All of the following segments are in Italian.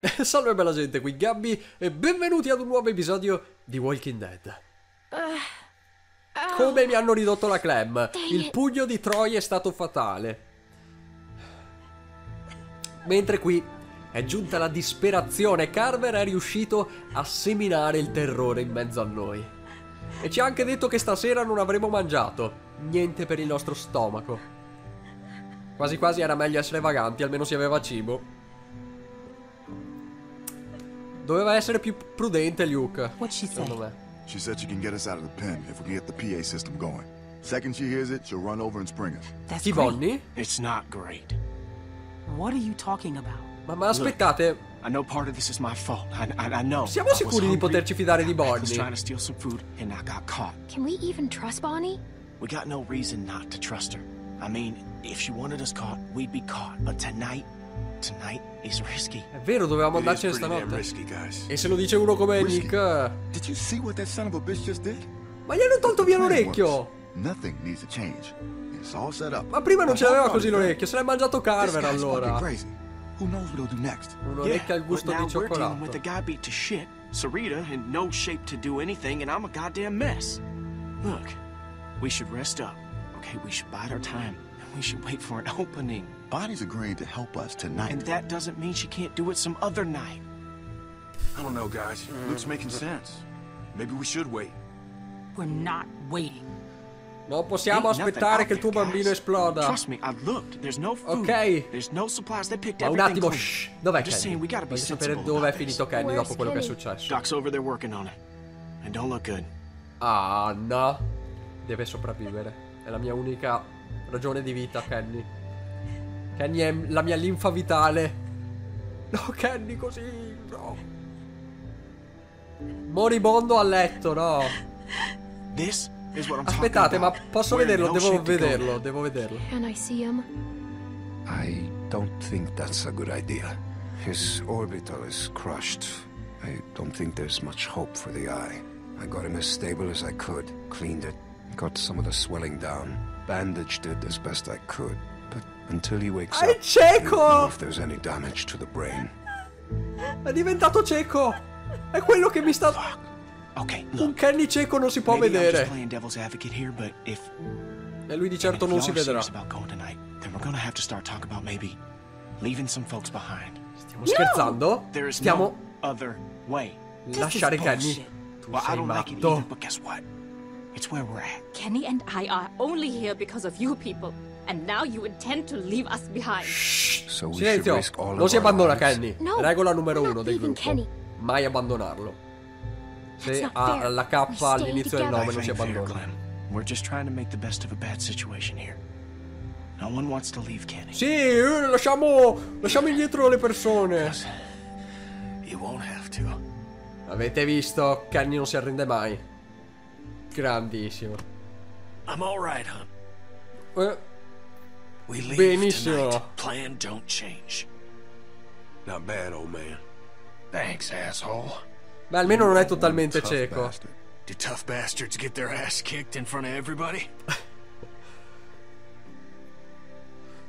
Salve bella gente, qui Gabby e benvenuti ad un nuovo episodio di Walking Dead. Come mi hanno ridotto la clam? Il pugno di Troy è stato fatale. Mentre qui è giunta la disperazione, Carver è riuscito a seminare il terrore in mezzo a noi. E ci ha anche detto che stasera non avremo mangiato. Niente per il nostro stomaco. Quasi quasi era meglio essere vaganti, almeno si aveva cibo. Doveva essere più prudente Luke. What'd she say? She said she can get us out of the pen if we can get the PA system going. Second she hears it, she'll run over and spring us. That's Chi great. It's not great. What are you talking about? Ma, ma aspettate, I know part of this is my fault. I, I, I know. Siamo I was sicuri di poterci fidare di I was trying to steal some food and I got caught. Can we even trust Bonnie? We got no reason not to trust her. I mean, if she wanted us caught, we'd be caught. But tonight, tonight is risky. È vero, dovevamo andarcene stanotte. risky. E se lo dice uno come Risky. Nick, eh, Did you see what that son of a bitch just did? ma gli hanno tolto via l'orecchio. works. Nothing needs to change. It's all set up. Ma prima non ce l'aveva così l'orecchio, se l'è mangiato Carver allora. Un'orecchia al gusto but now di we're dealing with cioccolato. a guy beat to shit, Sarita in no shape to do anything, and I'm a goddamn mess. Look, we should rest up. Okay, we should bide our time, we should wait for an opening. Bonnie's agreeing to help us tonight. And that doesn't mean she can't do it some other night. I don't know, guys. Luke's making sense. Maybe we should wait. We're not waiting. Non possiamo aspettare che il tuo bambino guys. esploda. Trust me, I looked. There's no food. Ok. There's no supplies. They picked Ma un everything attimo, shh. Dov'è I'm just saying, we Kenny? gotta be Voglio sapere dove è finito Kenny Where's dopo quello che è successo. Doc's over there working on it. And don't look good. Ah, no. Deve sopravvivere. È la mia unica ragione di vita, Kenny. Kenny è la mia linfa vitale. No, Kenny, così. No. Moribondo a letto, no. Aspettate, ma posso vederlo? Devo vederlo, devo vederlo. Can I see him? I don't think that's a good idea. His orbital is crushed. I don't think there's much hope for the eye. I got him as stable as I could, cleaned it, got some of the swelling down, bandaged it as best I could. But until he wakes è up, cieco! if there's any damage to the brain. È diventato cieco. È quello che mi sta... Fuck. Okay, Un look. Kenny cieco non si può maybe I'm vedere. just playing devil's advocate here, but if E lui di certo if non si vedrà. serious about going tonight, then we're gonna have to start talking about maybe leaving some folks behind. Stiamo scherzando? There is Stiamo... no other way. Lasciare Kenny. bullshit. Tu Well, I sei don't like it matto. either, but guess what? It's where we're at. Kenny and I are only here because of you people. And now you intend to leave us behind. So we should Silenzio. risk all Non si abbandona lives. Kenny. No, Regola numero uno del gruppo. Kenny. Mai abbandonarlo. Se ha fair. la K all'inizio del nome non si abbandona. We're just trying to make the best of a bad situation here. No one wants to leave Kenny. Sì, eh, lasciamo, lasciamo indietro le persone. You won't have to. Avete visto? Kenny non si arrende mai. Grandissimo. I'm all right, hon. Eh, We leave Benissimo. tonight. Plan don't change. Not bad, old man. Thanks, asshole. Beh, almeno non è totalmente cieco. Do tough bastards get their ass kicked in front of everybody?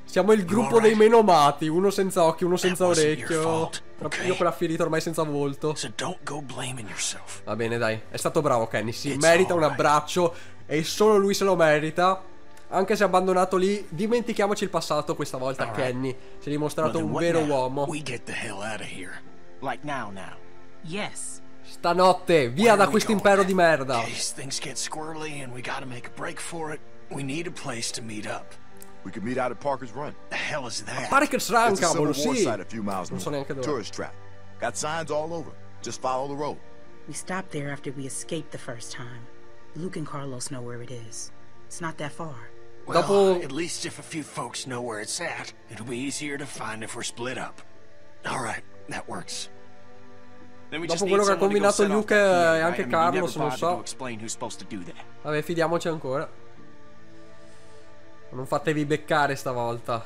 Siamo il gruppo dei meno amati. Uno senza occhi, uno senza orecchio. Io quella ferita ormai senza volto. Va bene, dai. È stato bravo Kenny. Si merita un abbraccio. E solo lui se lo merita. Anche se abbandonato lì, dimentichiamoci il passato questa volta. Kenny si è dimostrato un vero uomo. Stanotte, via da questo impero di merda. In case things get squirrely and we gotta make a break for it, we need a place to meet up. We could meet out at Parker's Run. The hell is that? Pare che Sran, It's a cavolo, Civil War sì. site a few miles Non so north. neanche dove. Tourist trap. Got signs all over. Just follow the road. We stopped there after we escaped the first time. Luke and Carlos know where it is. It's not that far. Well, Dopo- at least if a few folks know where it's at, it'll be easier to find if we're split up. All right, that works. Then we Dopo just need quello che ha to go combinato set off Luke e anche? I Carlos, never non bothered so. to explain who's supposed to do that. Vabbè, fidiamoci ancora. Non fatevi beccare stavolta.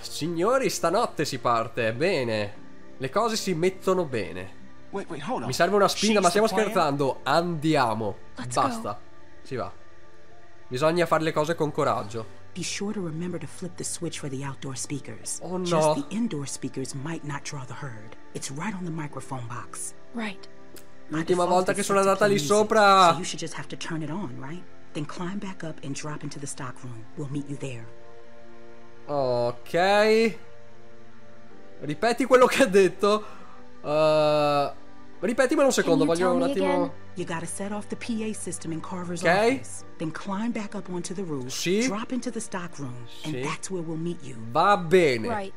Signori, stanotte si parte. Bene. Le cose si mettono bene. Wait, wait, hold on. Mi serve una spina, ma stiamo scherzando. Andiamo. Let's Basta. Si va. Bisogna fare le cose con coraggio. Be sure to remember to flip the switch for the outdoor speakers. Oh, no. Just the indoor speakers might not draw the herd. It's right on the microphone box. Right. L'ultima volta che sono andata lì sopra- So you should just have to turn it on, right? Then climb back up and drop into the stock room. We'll meet you there. Ok. Ripeti quello che ha detto. Uh, ripetimelo un secondo, you voglio tell un me attimo. again? You gotta set off the PA system in Carver's Okay. office. Then climb back up onto the roof, Sì. drop into the stock room, and Sì. that's where we'll meet you. Va bene. Right.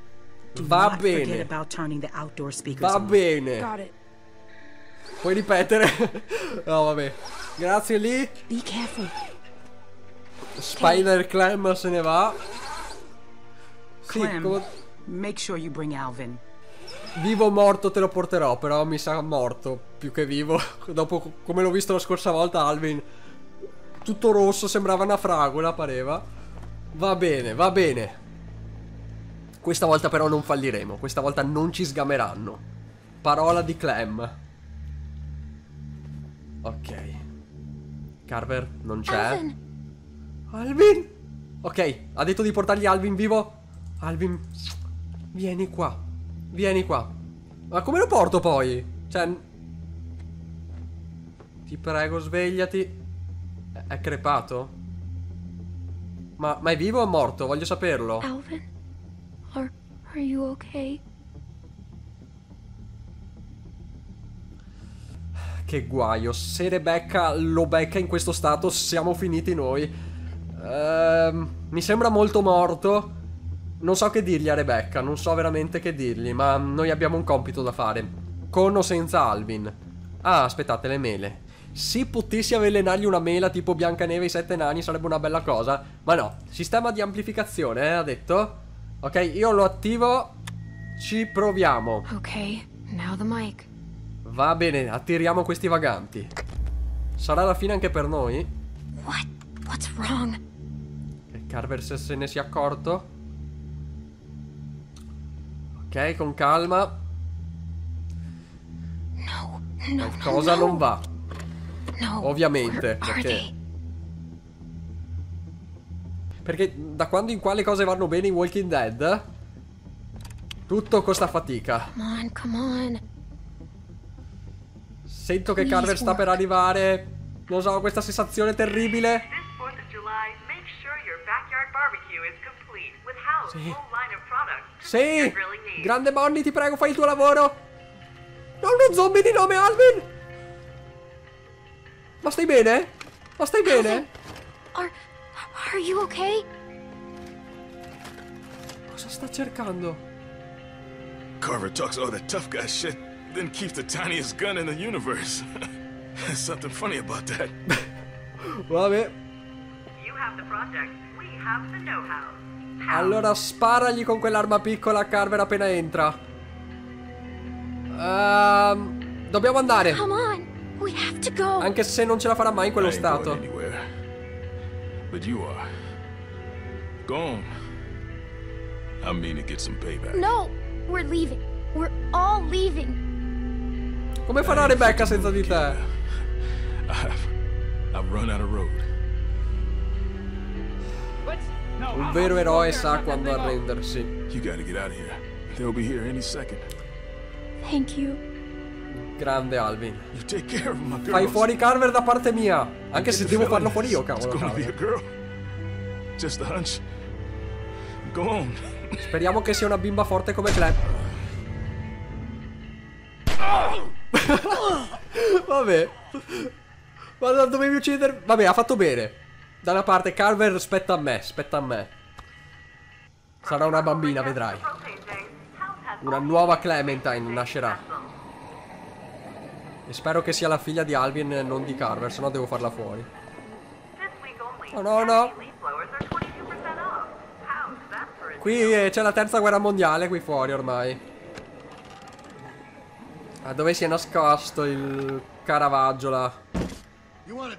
Do Va not forget bene. about turning the outdoor speakers Va bene. Puoi ripetere? no, vabbè. Grazie lì. Be careful. Spider Clam se ne va. Sì, Clem, make sure you bring Alvin. vivo o morto te lo porterò, però mi sa morto più che vivo. Dopo co- come l'ho visto la scorsa volta, Alvin tutto rosso, sembrava una fragola, pareva. Va bene, va bene. Questa volta però non falliremo, questa volta non ci sgameranno. Parola di Clem. Ok. Carver non c'è. Alvin. Alvin! Ok, ha detto di portargli Alvin vivo. Alvin, vieni qua. Vieni qua. Ma come lo porto poi? Cioè... Ti prego, svegliati. È, è crepato? Ma, ma è vivo o è morto? Voglio saperlo. Alvin? Are, are you okay? Che guaio. Se Rebecca lo becca in questo stato, siamo finiti noi. Ehm, mi sembra molto morto. Non so che dirgli a Rebecca, non so veramente che dirgli, ma noi abbiamo un compito da fare. Con o senza Alvin. Ah, aspettate, le mele. Se potessi avvelenargli una mela tipo Biancaneve e i sette nani sarebbe una bella cosa. Ma no, sistema di amplificazione, eh, ha detto. Ok, io lo attivo. Ci proviamo. Okay, now the mic. Va bene, attiriamo questi vaganti. Sarà la fine anche per noi? What? What's wrong? Che Carver se se ne sia accorto. Ok, con calma. No, no, Qualcosa no, non va. No. Ovviamente, perché-? Perché da quando in quale cose vanno bene i Walking Dead? Tutto costa fatica. Come on, come on. Sento che Carver sta per arrivare. Non so, questa sensazione terribile. This 4th of July, make sure your backyard barbecue is complete with Hal's Sì. Sì! Grande Bonnie, ti prego, fai il tuo lavoro. No, uno zombie di nome Alvin! Ma stai bene? Ma stai bene? Are, are you okay? Cosa sta cercando? Carver talks all that tough guy shit, then keeps the tiniest gun in the universe. There's something funny about that. Vabbè. You have the project. We have the know-how. Allora sparagli con quell'arma piccola a Carver appena entra. Ehm, dobbiamo andare. Come on. We have to go. Anche se non ce la farà mai in quello stato. But you are. Go on. I mean to get some payback. No, we're leaving. We're all leaving. Come farà Rebecca senza di te? I've, I've run out of road. Un vero eroe sa quando arrendersi. You gotta get out of here. They'll be here any second. Thank you. Grande Alvin. You take care of my girls. Fai fuori Carver da parte mia. Anche se devo farlo fuori io, It's cavolo. gonna be a Carver. girl. Just a hunch. Go on. Speriamo che sia una bimba forte come Clem. Vabbè. Ma non dovevi uccidere. Vabbè, ha fatto bene. Da una parte, Carver, spetta a me, spetta a me. Sarà una bambina, vedrai. Una nuova Clementine nascerà. E spero che sia la figlia di Alvin e non di Carver, sennò devo farla fuori. Oh, no, no. Leaf blowers are 22% off. How's that for a Qui eh, c'è la terza guerra mondiale qui fuori ormai. A dove si è nascosto il Caravaggio là? Wanna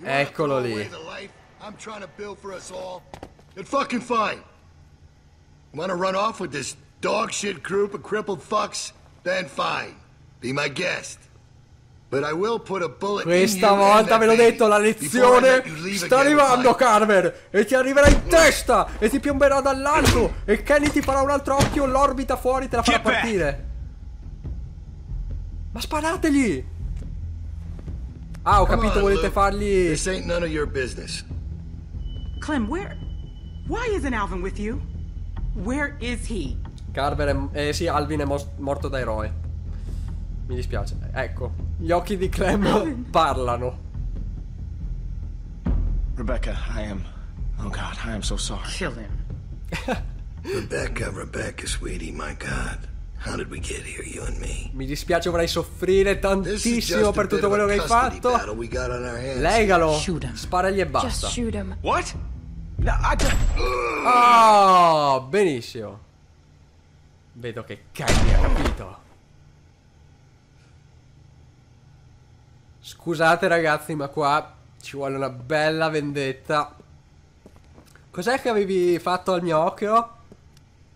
Eccolo lì. I'm trying to build for us all? Then fucking fine. Want to run off with this dog shit group of crippled fucks? Then fine. Be my guest. But I will put a bullet Questa volta ve l'ho detto, la lezione sta arrivando Carver e ti arriverà in testa e ti piomberà dall'alto e Kenny ti farà un altro occhio, l'orbita fuori te la farà Get back. partire. Ma sparategli! Ah, ho capito, on, volete Luke. fargli... This ain't none of your business. Clem, where. Why isn't Alvin with you? Where is he? Carver è... Eh sì, Alvin è morto da eroe. Mi dispiace. Ecco, gli occhi di Clem parlano. Rebecca, I am. Oh God, I am so sorry. Kill him. Rebecca, Rebecca, sweetie, my God. How did we get here, you and me? Mi dispiace, vorrei soffrire tantissimo just per tutto quello che hai fatto. battle we got on our hands. Legalo. Shoot him. Sparagli e Just basta. shoot him. What? No, I don't. Ah, benissimo. Vedo che Kenny ha capito. Scusate ragazzi, ma qua ci vuole una bella vendetta. Cos'è che avevi fatto al mio occhio?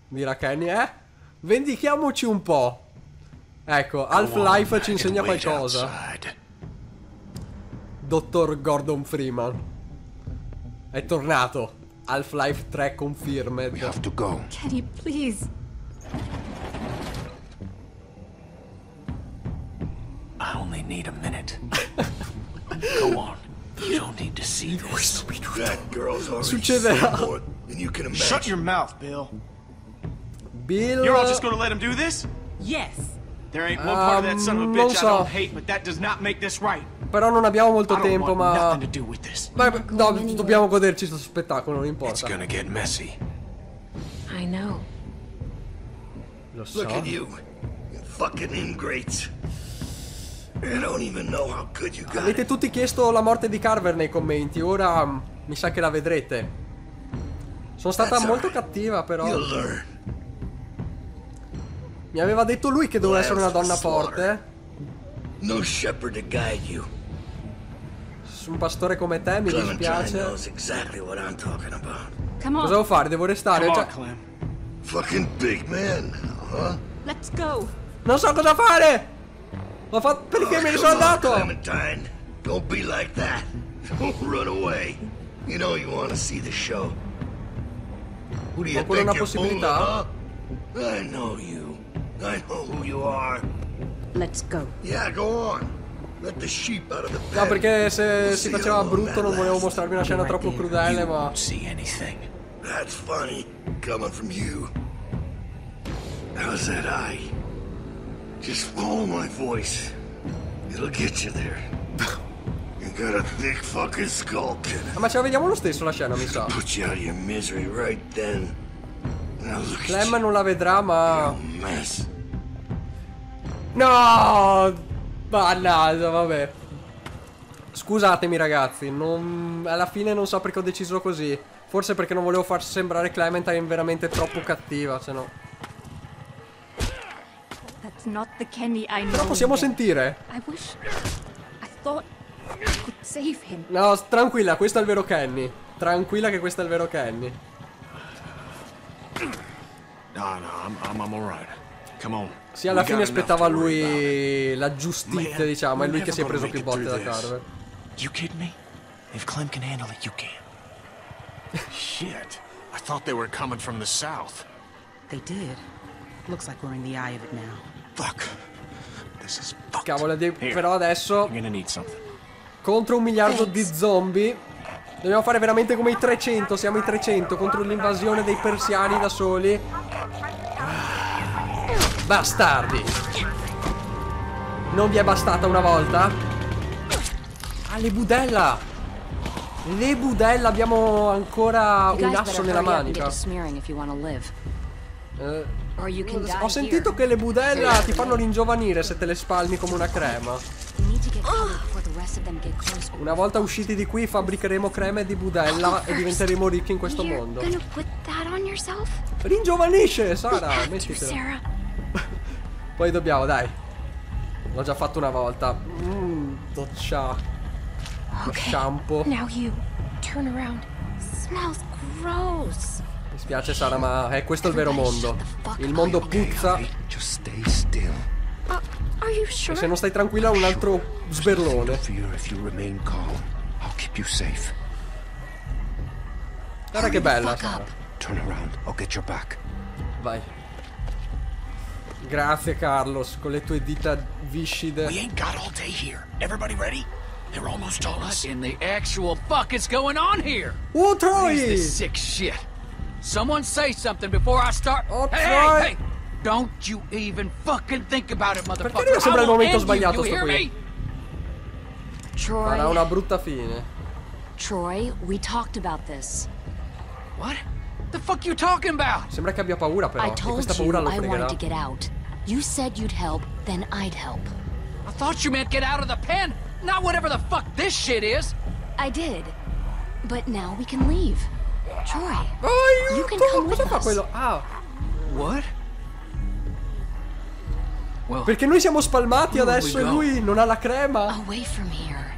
Dirà Kenny, eh? Vendichiamoci un po'. Ecco, Half-Life ci insegna qualcosa. Dottor Gordon Freeman. È tornato. Half-Life 3 confirmed. We have to go. Kenny, please. I only need a minute. Go on. You don't need to see this. That girl's already Succederà. than you can imagine. Shut your mouth, Bill. Bill You're all just gonna let him do this? Yes. There ain't one part of that son of a Um, bitch non I so. don't hate, but that does not make this right. Però non abbiamo molto tempo, ma... nothing to do with this. Beh, no, dobbiamo goderci questo spettacolo, non It's importa. gonna get messy. I know. Lo so. Look at you. You fucking ingrates. I don't even know how good you got Avete tutti chiesto la morte di Carver nei commenti, ora mm, mi sa che la vedrete. Sono stata That's molto alright. cattiva, però. You'll learn. Mi aveva detto lui che doveva essere una donna forte. No shepherd to guide you. Su un pastore come te mi dispiace. Cosa devo fare? Devo restare? Cioè. Fucking big man now, huh? let's go. non so cosa fare! Ho fatto... Perché Oh, me ne sono on, andato? Clementine. Don't be like that. Don't run away. You know you want to see the show. Who do you Ancora think una you're possibilità? fooling, huh? I know you. I know who you are. Let's go. Yeah, go on. Let the sheep out of the pen. No, perché se We'll si faceva brutto non volevo mostrarvi una scena troppo crudele, ma... See anything. That's funny, coming from you. How's that eye? Just follow my voice. It'll get you there. You got a thick fucking skull, kid. Ah, Ma ce la vediamo lo stesso la scena, mi sa. Put you out of your misery right then. Now look at Clem you. non la vedrà, ma... Mess. No! Mannaggia, vabbè. Scusatemi ragazzi, non... alla fine non so perché ho deciso così. Forse perché non volevo far sembrare Clementine veramente troppo cattiva, se no. That's not the Kenny I know. Però possiamo sentire. I wish. I thought I could save him. No, tranquilla, questo è il vero Kenny. Tranquilla che questo è il vero Kenny. No, no, I'm, I'm, I'm alright. Come on. Sì, alla We fine aspettava lui la giustizia, Man, diciamo. È lui che si è preso più volte da. Carver. You kidding me? If Clem can handle it, you can. Shit. I thought they were coming from the south. They did. Looks like we're in the eye of it now. Fuck. This is fucked. Cavolo, di- Here. però adesso I'm gonna need something. contro un miliardo di zombie dobbiamo fare veramente come i 300. Siamo i 300 contro l'invasione dei persiani da soli. Bastardi. Non vi è bastata una volta? Ah, le budella. Le budella, abbiamo ancora un asso nella manica. Eh, ho sentito che le budella ti fanno ringiovanire se te le spalmi come una crema. Una volta usciti di qui fabbricheremo creme di budella e diventeremo ricchi in questo mondo. Ringiovanisce, Sara, mettitela. Poi dobbiamo, dai. L'ho già fatto una volta. Mmm, doccia. Okay. Shampoo. Now you. Turn around. Smells gross. Mi spiace Sara, ma è questo il vero mondo. Il mondo puzza. Just stay still. Uh, Are you E sure? se non stai tranquilla un altro sberlone. Guarda che bella, Sara. Turn around. I'll get your back. Vai. Grazie Carlos, con le tue dita viscide. We ain't got all day here. Everybody ready? They're almost on us. What in the actual fuck is going on here? Oh, What Troy! is this sick shit? Someone say something before I start. Oh, hey, Troy! hey, hey! Don't you even fucking think about it, motherfucker. arriva sempre I al will momento sbagliato sto qui. Troy. Farà una brutta fine. Troy, we talked about this. What? The fuck you talking about? Sembra che abbia paura però. I E told questa you paura lo I fregherà. wanted to get out. You said you'd help, then I'd help. I thought you meant get out of the pen, not whatever the fuck this shit is. I did. But now we can leave. Troy, Oh, you can come with Cosa fa us. quello? Ah, What? Well, perché noi siamo spalmati Where adesso e lui non ha la crema. Away from here.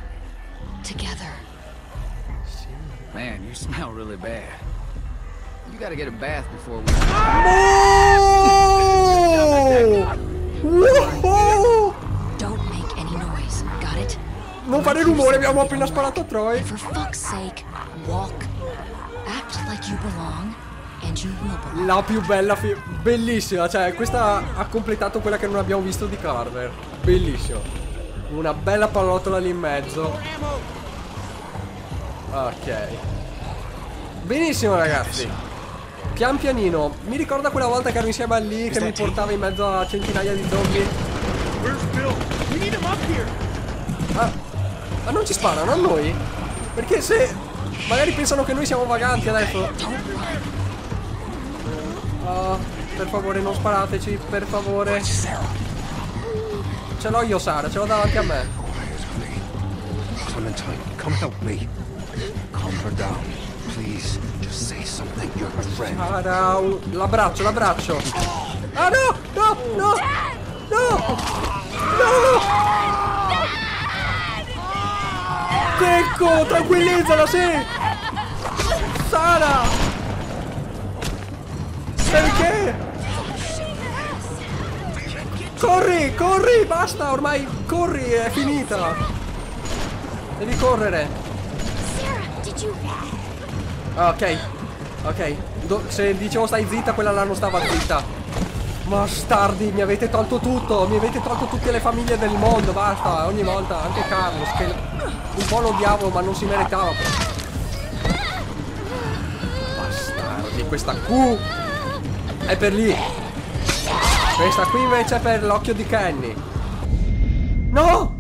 Together. man, you smell really bad. You gotta get a bath before we. Abbiamo appena sparato a Troy. For fuck's sake, walk. Act like you belong, and you will belong. La più bella fi- Bellissima, cioè questa ha completato quella che non abbiamo visto di Carver. Bellissimo. Una bella pallottola lì in mezzo. Ok. Benissimo ragazzi. Pian pianino. Mi ricorda quella volta che ero insieme a Lee che mi portava in mezzo a centinaia di zombie. Where's Bill? We need him up here. Ah, ma non ci sparano a noi? Perché se magari pensano che noi siamo vaganti adesso. Oh, per favore non sparateci, per favore. Ce l'ho io Sara, ce l'ho davanti a me. Clementine, come help me. Calm her down. Please, just say something. You're her friend. Sara, un- l'abbraccio, l'abbraccio. Ah no, no, no, no, no. Checco, tranquillizzala, sì. Sara. Perché? Corri, corri, basta, ormai corri, è finita. Devi correre. Ok, ok. Do- se dicevo stai zitta, quella là non stava zitta. Bastardi, mi avete tolto tutto, mi avete tolto tutte le famiglie del mondo, basta, ogni volta, anche Carlos, che un po' lo odiavo ma non si meritava. Bastardi, questa Q è per lì. Questa qui invece è per l'occhio di Kenny. No!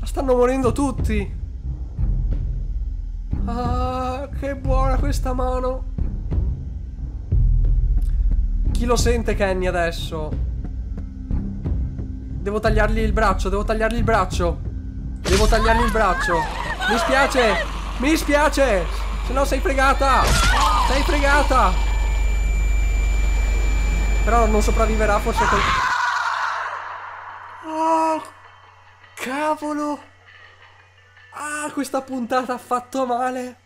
Ma stanno morendo tutti. Ah, che buona questa mano. Chi lo sente Kenny adesso? Devo tagliargli il braccio, devo tagliargli il braccio. Devo tagliargli il braccio. Mi spiace, mi spiace. Se no sei fregata. Sei fregata. Però non sopravviverà forse col... Oh, cavolo. Ah, questa puntata ha fatto male.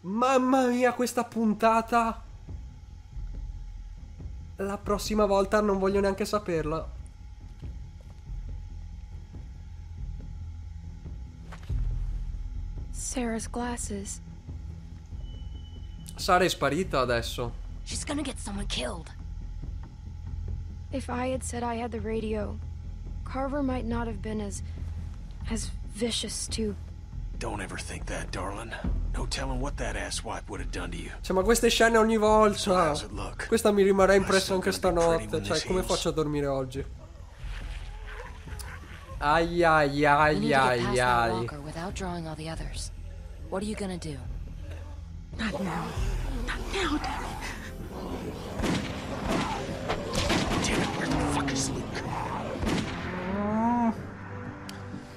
Mamma mia, questa puntata. La prossima volta non voglio neanche saperla. Sarah's glasses. Sara è sparita adesso. She's gonna get someone killed. If I had said I had the radio, Carver might not have been as... as vicious to... Don't ever think that, darling. No telling what that asswipe would have done to you. Cioè, ma queste scene ogni volta. how's it look? Questa mi rimarrà impressa anche stanotte. Cioè, come heals? faccio a dormire oggi? Ai ai ai ai ai. without drawing all the others. What are you gonna do? Not now. Not now, it. Damn it, where the fuck is Luke?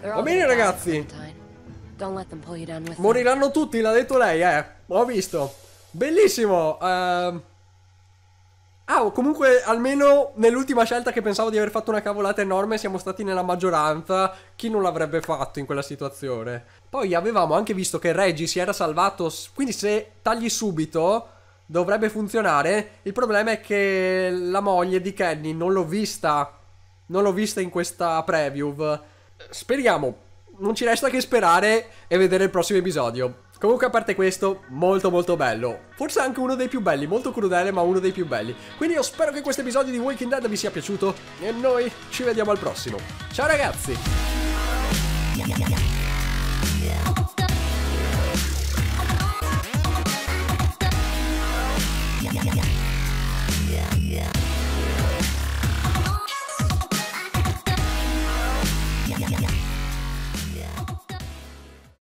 Down with them. Moriranno tutti, l'ha detto lei, eh. Ho visto. Bellissimo. ehm. Ah, comunque almeno nell'ultima scelta che pensavo di aver fatto una cavolata enorme siamo stati nella maggioranza. Chi non l'avrebbe fatto in quella situazione? Poi avevamo anche visto che Reggie si era salvato, quindi se tagli subito dovrebbe funzionare. Il problema è che la moglie di Kenny non l'ho vista. Non l'ho vista in questa preview. Speriamo. Non ci resta che sperare e vedere il prossimo episodio. Comunque a parte questo, molto molto bello. Forse anche uno dei più belli, molto crudele ma uno dei più belli. Quindi io spero che questo episodio di Walking Dead vi sia piaciuto e noi ci vediamo al prossimo. Ciao ragazzi!